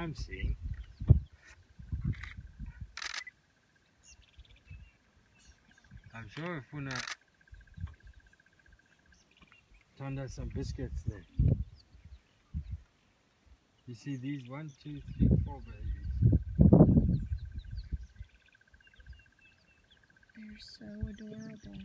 I'm seeing. I'm sure if we not turned out some biscuits there. You see these one, two, three, four babies. They're so adorable.